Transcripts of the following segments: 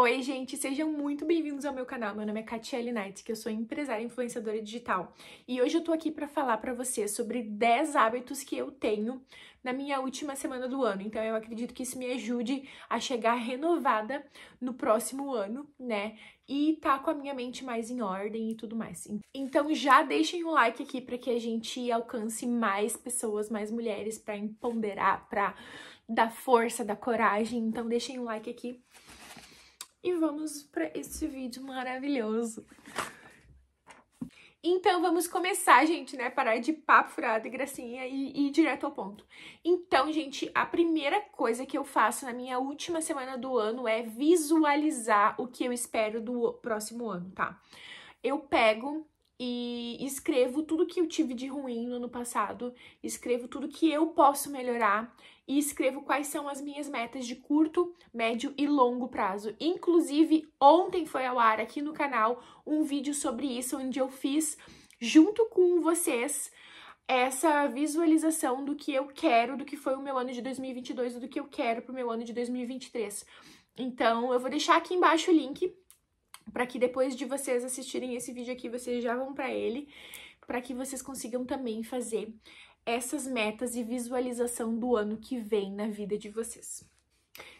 Oi, gente, sejam muito bem-vindos ao meu canal. Meu nome é Katiele Knight, que eu sou empresária e influenciadora digital. E hoje eu tô aqui para falar para você sobre 10 hábitos que eu tenho na minha última semana do ano. Então eu acredito que isso me ajude a chegar renovada no próximo ano, né? E tá com a minha mente mais em ordem e tudo mais. Então já deixem o like aqui para que a gente alcance mais pessoas, mais mulheres para empoderar, para dar força, dar coragem. Então deixem o like aqui e vamos para esse vídeo maravilhoso. Então vamos começar, gente, né? Parar de papo furado e gracinha e, ir direto ao ponto. Então, gente, a primeira coisa que eu faço na minha última semana do ano é visualizar o que eu espero do próximo ano, tá? Eu pego e escrevo tudo que eu tive de ruim no ano passado, escrevo tudo que eu posso melhorar e escrevo quais são as minhas metas de curto, médio e longo prazo. Inclusive, ontem foi ao ar aqui no canal um vídeo sobre isso, onde eu fiz junto com vocês essa visualização do que eu quero, do que foi o meu ano de 2022 e do que eu quero pro meu ano de 2023. Então, eu vou deixar aqui embaixo o link para que depois de vocês assistirem esse vídeo aqui, vocês já vão para ele, para que vocês consigam também fazer essas metas e visualização do ano que vem na vida de vocês.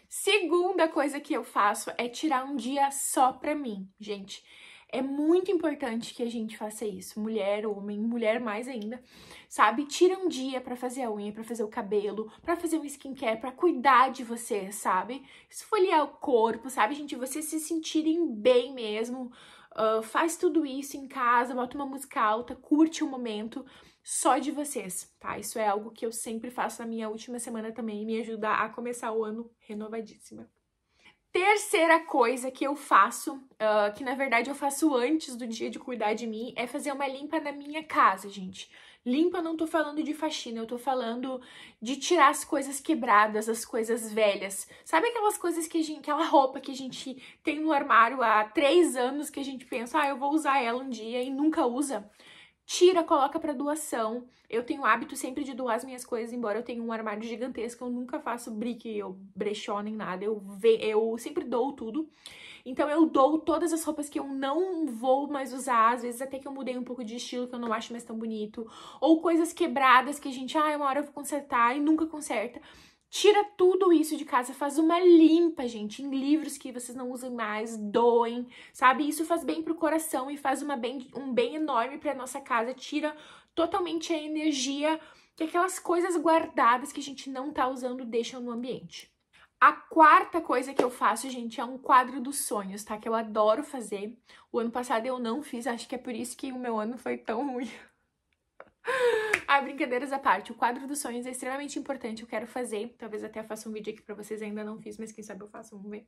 Segunda coisa que eu faço é tirar um dia só para mim, gente. É muito importante que a gente faça isso, mulher, homem, mulher mais ainda, sabe? Tira um dia para fazer a unha, para fazer o cabelo, para fazer um skincare, para cuidar de você, sabe? Esfoliar o corpo, sabe, gente? Vocês se sentirem bem mesmo. Uh, faz tudo isso em casa, bota uma música alta, curte o momento só de vocês, tá? Isso é algo que eu sempre faço na minha última semana também e me ajuda a começar o ano renovadíssima. Terceira coisa que eu faço, uh, que na verdade eu faço antes do dia de cuidar de mim, é fazer uma limpa na minha casa, gente. Limpa não tô falando de faxina, eu tô falando de tirar as coisas quebradas, as coisas velhas. Sabe aquelas coisas que a gente, aquela roupa que a gente tem no armário há três anos que a gente pensa, ah, eu vou usar ela um dia e nunca usa? Tira, coloca para doação. Eu tenho o hábito sempre de doar as minhas coisas, embora eu tenha um armário gigantesco, eu nunca faço brick ou brechó nem nada, eu, ve eu sempre dou tudo. Então eu dou todas as roupas que eu não vou mais usar, às vezes até que eu mudei um pouco de estilo, que eu não acho mais tão bonito, ou coisas quebradas que a gente, ah, uma hora eu vou consertar e nunca conserta. Tira tudo isso de casa, faz uma limpa, gente, em livros que vocês não usam mais, doem, sabe? Isso faz bem pro coração e faz uma bem, um bem enorme pra nossa casa, tira totalmente a energia que aquelas coisas guardadas que a gente não tá usando deixam no ambiente. A quarta coisa que eu faço, gente, é um quadro dos sonhos, tá? Que eu adoro fazer. O ano passado eu não fiz, acho que é por isso que o meu ano foi tão ruim. Ah, brincadeiras à parte, o quadro dos sonhos é extremamente importante, eu quero fazer. Talvez até faça um vídeo aqui pra vocês, ainda não fiz, mas quem sabe eu faço, vamos ver.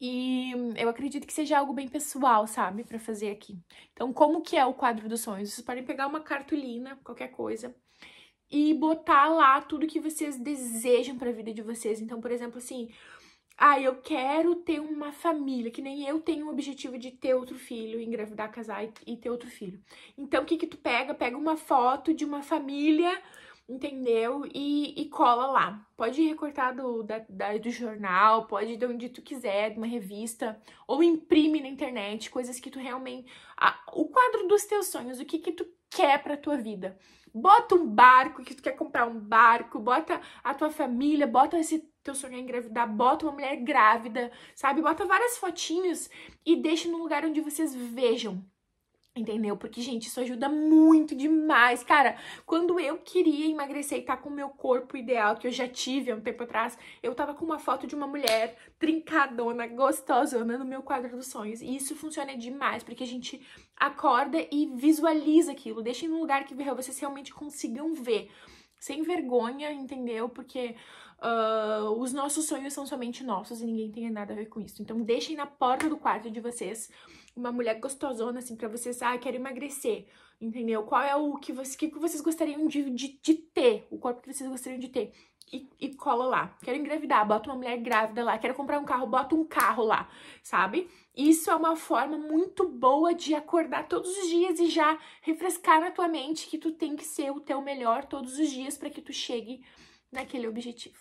E eu acredito que seja algo bem pessoal, sabe, para fazer aqui. Então, como que é o quadro dos sonhos? Vocês podem pegar uma cartolina, qualquer coisa, e botar lá tudo que vocês desejam para a vida de vocês. Então, por exemplo, assim, ah, eu quero ter uma família, que nem eu tenho o objetivo de ter outro filho, engravidar, casar e, e ter outro filho. Então, o que que tu pega? Pega uma foto de uma família, entendeu? E, e cola lá. Pode recortar do, da, da, do jornal, pode de onde tu quiser, de uma revista, ou imprime na internet, coisas que tu realmente... Ah, o quadro dos teus sonhos, o que que tu quer pra tua vida. Bota um barco, que tu quer comprar um barco, bota a tua família, bota esse teu sonho engravidar, bota uma mulher grávida, sabe? Bota várias fotinhos e deixa no lugar onde vocês vejam. Entendeu? Porque, gente, isso ajuda muito demais. Cara, quando eu queria emagrecer e tá com o meu corpo ideal, que eu já tive há um tempo atrás, eu tava com uma foto de uma mulher trincadona, gostosona no meu quadro dos sonhos. E isso funciona demais, porque a gente acorda e visualiza aquilo, deixa em um lugar que vocês realmente consigam ver. Sem vergonha, entendeu? Porque uh, os nossos sonhos são somente nossos e ninguém tem nada a ver com isso. Então, deixem na porta do quarto de vocês uma mulher gostosona, assim, pra vocês, ah, quero emagrecer, entendeu? Qual é o que, você, que, que vocês gostariam de, de, de ter, o corpo que vocês gostariam de ter. E, e, cola lá. Quero engravidar, bota uma mulher grávida lá. Quero comprar um carro, bota um carro lá, sabe? Isso é uma forma muito boa de acordar todos os dias e já refrescar na tua mente que tu tem que ser o teu melhor todos os dias para que tu chegue naquele objetivo.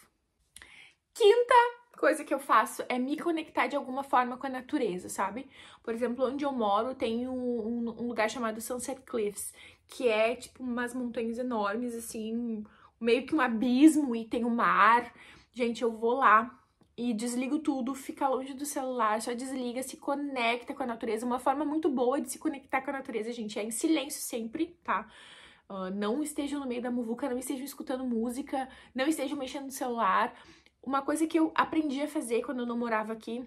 Quinta coisa que eu faço é me conectar de alguma forma com a natureza, sabe? Por exemplo, onde eu moro tem um, um lugar chamado Sunset Cliffs, que é tipo umas montanhas enormes, assim, meio que um abismo e tem o um mar. Gente, eu vou lá e desligo tudo, fica longe do celular, só desliga, se conecta com a natureza. Uma forma muito boa de se conectar com a natureza, gente, é em silêncio sempre, tá? Uh, não estejam no meio da muvuca, não estejam escutando música, não estejam mexendo no celular. Uma coisa que eu aprendi a fazer quando eu não morava aqui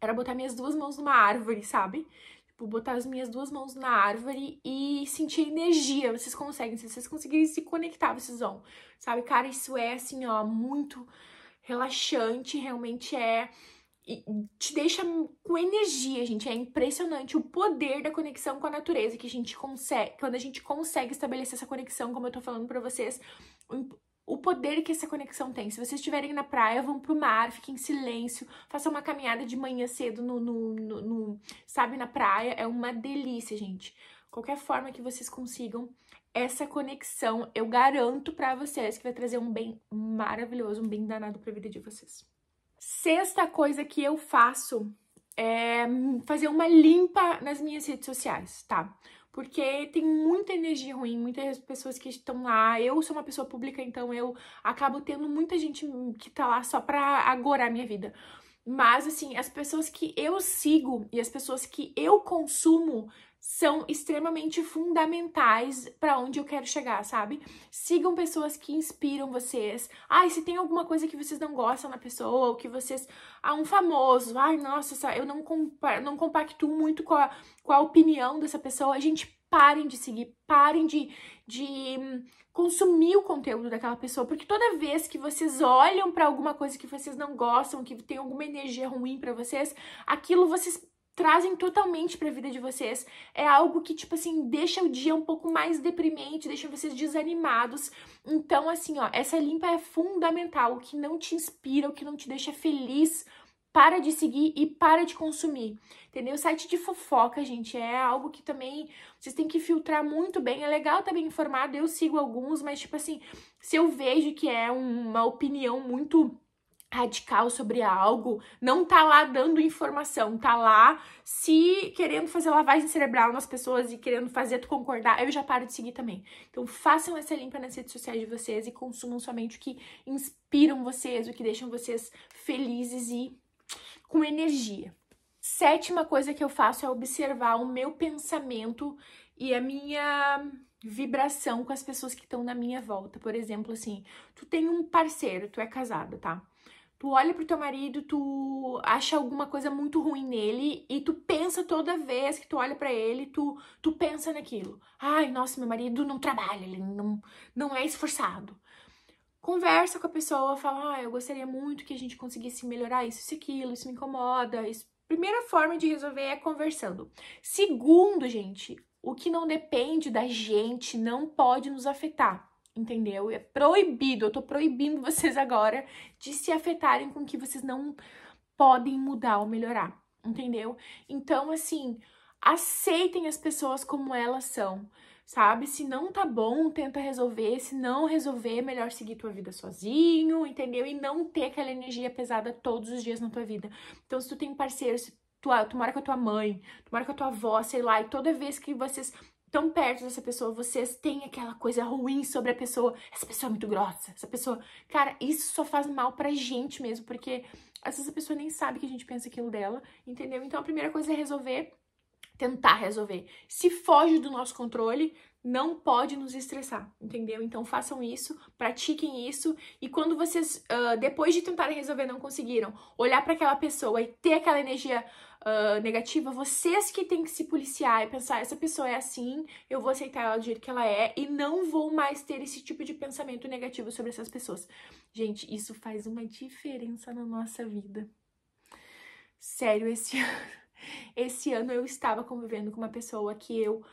era botar minhas duas mãos numa árvore, sabe? Tipo, botar as minhas duas mãos na árvore e sentir energia. Vocês conseguem, se vocês conseguirem se conectar, vocês vão, sabe? Cara, isso é assim, ó, muito relaxante, realmente é te deixa com energia, gente. É impressionante o poder da conexão com a natureza que a gente consegue, quando a gente consegue estabelecer essa conexão, como eu tô falando para vocês, o poder que essa conexão tem. Se vocês estiverem na praia, vão pro mar, fiquem em silêncio, façam uma caminhada de manhã cedo no, no, no, no sabe, na praia. É uma delícia, gente. Qualquer forma que vocês consigam essa conexão, eu garanto para vocês que vai trazer um bem maravilhoso, um bem danado para a vida de vocês. Sexta coisa que eu faço é fazer uma limpa nas minhas redes sociais, tá? Porque tem muita energia ruim, muitas pessoas que estão lá. Eu sou uma pessoa pública, então eu acabo tendo muita gente que tá lá só pra agorar minha vida. Mas, assim, as pessoas que eu sigo e as pessoas que eu consumo são extremamente fundamentais para onde eu quero chegar, sabe? Sigam pessoas que inspiram vocês. Ai, se tem alguma coisa que vocês não gostam na pessoa, ou que vocês. Ah, um famoso. Ai, nossa, eu não, compa não compactuo muito com a, com a opinião dessa pessoa. A gente parem de seguir, parem de, de hum, consumir o conteúdo daquela pessoa, porque toda vez que vocês olham para alguma coisa que vocês não gostam, que tem alguma energia ruim para vocês, aquilo vocês trazem totalmente para a vida de vocês. É algo que, tipo assim, deixa o dia um pouco mais deprimente, deixa vocês desanimados. Então, assim, ó, essa limpa é fundamental. O que não te inspira, o que não te deixa feliz, para de seguir e para de consumir. Entendeu? Site de fofoca, gente, é algo que também vocês têm que filtrar muito bem. É legal estar bem informado, eu sigo alguns, mas, tipo assim, se eu vejo que é uma opinião muito radical sobre algo, não tá lá dando informação, tá lá se querendo fazer lavagem cerebral nas pessoas e querendo fazer tu concordar, eu já paro de seguir também. Então façam essa limpa nas redes sociais de vocês e consumam somente o que inspiram vocês, o que deixam vocês felizes e com energia. Sétima coisa que eu faço é observar o meu pensamento e a minha vibração com as pessoas que estão na minha volta. Por exemplo, assim, tu tem um parceiro, tu é casado, tá? Tu olha pro teu marido, tu acha alguma coisa muito ruim nele e tu pensa toda vez que tu olha para ele, tu, tu pensa naquilo. Ai, nossa, meu marido não trabalha, ele não, não é esforçado. Conversa com a pessoa, fala, ah, eu gostaria muito que a gente conseguisse melhorar isso, isso, aquilo, isso me incomoda. Isso. Primeira forma de resolver é conversando. Segundo, gente, o que não depende da gente não pode nos afetar entendeu? É proibido, eu tô proibindo vocês agora de se afetarem com que vocês não podem mudar ou melhorar, entendeu? Então, assim, aceitem as pessoas como elas são, sabe? Se não tá bom, tenta resolver, se não resolver, melhor seguir tua vida sozinho, entendeu? E não ter aquela energia pesada todos os dias na tua vida. Então, se tu tem parceiro, se tu, tu mora com a tua mãe, tu mora com a tua avó, sei lá, e toda vez que vocês tão perto dessa pessoa, vocês têm aquela coisa ruim sobre a pessoa. Essa pessoa é muito grossa, essa pessoa. Cara, isso só faz mal pra gente mesmo, porque às vezes a pessoa nem sabe que a gente pensa aquilo dela, entendeu? Então a primeira coisa é resolver, tentar resolver. Se foge do nosso controle, não pode nos estressar, entendeu? Então façam isso, pratiquem isso e quando vocês, uh, depois de tentarem resolver, não conseguiram, olhar para aquela pessoa e ter aquela energia uh, negativa, vocês que têm que se policiar e pensar: essa pessoa é assim, eu vou aceitar ela do jeito que ela é e não vou mais ter esse tipo de pensamento negativo sobre essas pessoas. Gente, isso faz uma diferença na nossa vida. Sério, esse ano. Esse ano eu estava convivendo com uma pessoa que eu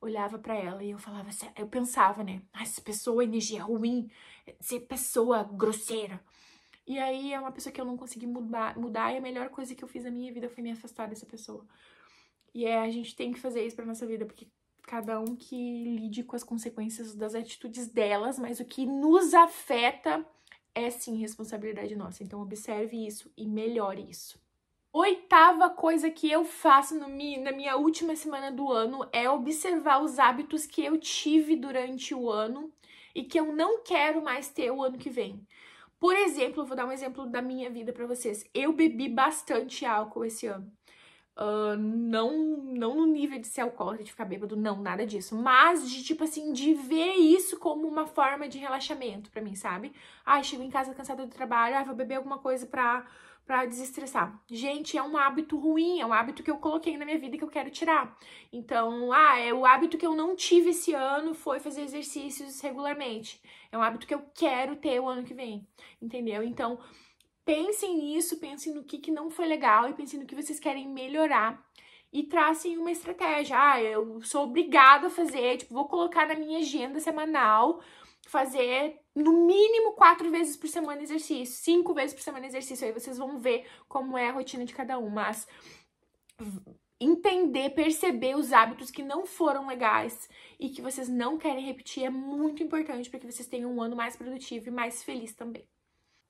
olhava para ela e eu falava assim, eu pensava, né? Ah, essa pessoa energia ruim, essa pessoa grosseira. E aí é uma pessoa que eu não consegui mudar, mudar e a melhor coisa que eu fiz na minha vida foi me afastar dessa pessoa. E é, a gente tem que fazer isso pra nossa vida, porque cada um que lide com as consequências das atitudes delas, mas o que nos afeta é sim responsabilidade nossa. Então, observe isso e melhore isso. Oitava coisa que eu faço mi, na minha última semana do ano é observar os hábitos que eu tive durante o ano e que eu não quero mais ter o ano que vem. Por exemplo, vou dar um exemplo da minha vida para vocês. Eu bebi bastante álcool esse ano. Uh, não, não no nível de ser alcoólatra, de ficar bêbado, não, nada disso. Mas de, tipo assim, de ver isso como uma forma de relaxamento para mim, sabe? Ai, chego em casa cansada do trabalho, ai, vou beber alguma coisa pra para desestressar. Gente, é um hábito ruim, é um hábito que eu coloquei na minha vida que eu quero tirar. Então, ah, é o hábito que eu não tive esse ano foi fazer exercícios regularmente. É um hábito que eu quero ter o ano que vem, entendeu? Então, pensem nisso, pensem no que, que não foi legal e pensem no que vocês querem melhorar e tracem uma estratégia. Ah, eu sou obrigada a fazer, tipo, vou colocar na minha agenda semanal fazer no mínimo quatro vezes por semana exercício, cinco vezes por semana exercício. Aí vocês vão ver como é a rotina de cada um. Mas entender, perceber os hábitos que não foram legais e que vocês não querem repetir é muito importante para que vocês tenham um ano mais produtivo e mais feliz também.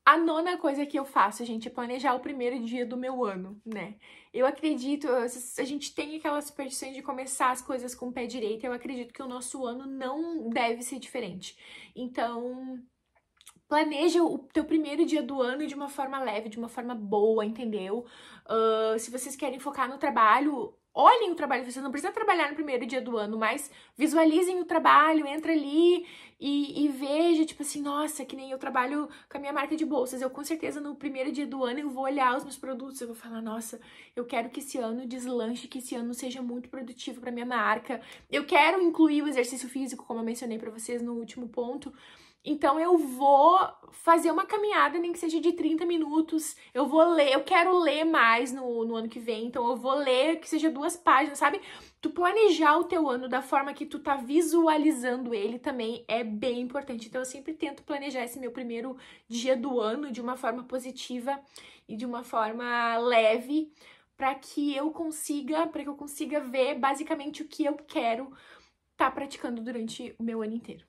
A nona coisa que eu faço, gente, é planejar o primeiro dia do meu ano, né? Eu acredito, a gente tem aquela superstição de começar as coisas com o pé direito, eu acredito que o nosso ano não deve ser diferente. Então, planeja o teu primeiro dia do ano de uma forma leve, de uma forma boa, entendeu? Uh, se vocês querem focar no trabalho, olhem o trabalho, vocês. Não precisam trabalhar no primeiro dia do ano, mas visualizem o trabalho, entra ali e, e, veja, tipo assim, nossa, que nem eu trabalho com a minha marca de bolsas, eu com certeza no primeiro dia do ano eu vou olhar os meus produtos, eu vou falar, nossa, eu quero que esse ano deslanche, que esse ano seja muito produtivo para minha marca, eu quero incluir o exercício físico, como eu mencionei para vocês no último ponto, então eu vou fazer uma caminhada, nem que seja de 30 minutos. Eu vou ler, eu quero ler mais no, no ano que vem, então eu vou ler que seja duas páginas, sabe? Tu planejar o teu ano da forma que tu tá visualizando ele também é bem importante. Então eu sempre tento planejar esse meu primeiro dia do ano de uma forma positiva e de uma forma leve, para que eu consiga, para que eu consiga ver basicamente o que eu quero tá praticando durante o meu ano inteiro.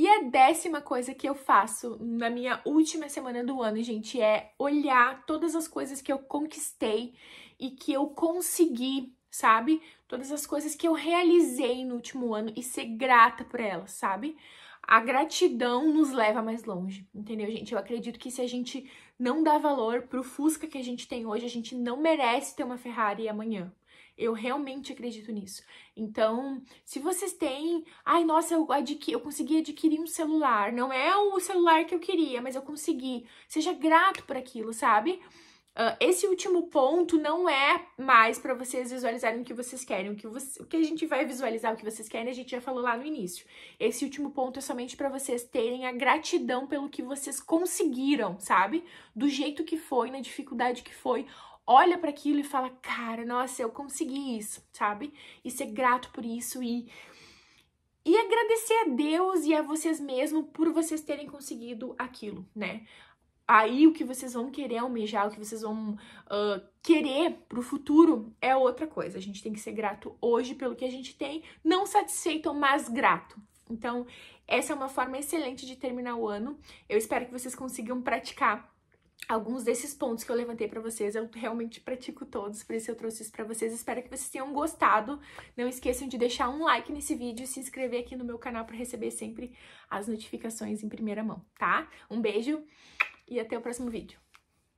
E a décima coisa que eu faço na minha última semana do ano, gente, é olhar todas as coisas que eu conquistei e que eu consegui, sabe? Todas as coisas que eu realizei no último ano e ser grata por elas, sabe? A gratidão nos leva mais longe, entendeu, gente? Eu acredito que se a gente não dá valor pro Fusca que a gente tem hoje, a gente não merece ter uma Ferrari amanhã. Eu realmente acredito nisso. Então, se vocês têm, ai, nossa, eu, adqui, eu consegui adquirir um celular, não é o celular que eu queria, mas eu consegui. Seja grato por aquilo, sabe? Uh, esse último ponto não é mais para vocês visualizarem o que vocês querem. O que, você, o que a gente vai visualizar, o que vocês querem, a gente já falou lá no início. Esse último ponto é somente para vocês terem a gratidão pelo que vocês conseguiram, sabe? Do jeito que foi, na dificuldade que foi, olha para aquilo e fala: "Cara, nossa, eu consegui isso", sabe? E ser grato por isso e e agradecer a Deus e a vocês mesmos por vocês terem conseguido aquilo, né? Aí o que vocês vão querer almejar, o que vocês vão uh, querer pro futuro é outra coisa. A gente tem que ser grato hoje pelo que a gente tem, não satisfeito, mas grato. Então, essa é uma forma excelente de terminar o ano. Eu espero que vocês consigam praticar alguns desses pontos que eu levantei para vocês, eu realmente pratico todos, por isso eu trouxe isso para vocês. Espero que vocês tenham gostado. Não esqueçam de deixar um like nesse vídeo e se inscrever aqui no meu canal para receber sempre as notificações em primeira mão, tá? Um beijo e até o próximo vídeo.